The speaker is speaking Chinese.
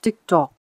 即作